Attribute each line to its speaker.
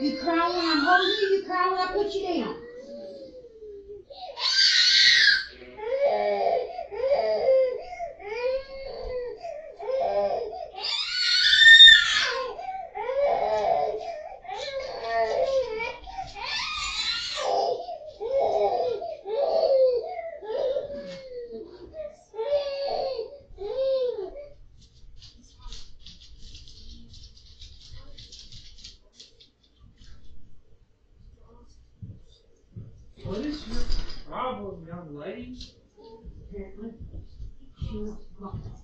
Speaker 1: You cry when I'm holding you? You cry when I put you down?
Speaker 2: problem, young lady.
Speaker 1: Apparently, she's was.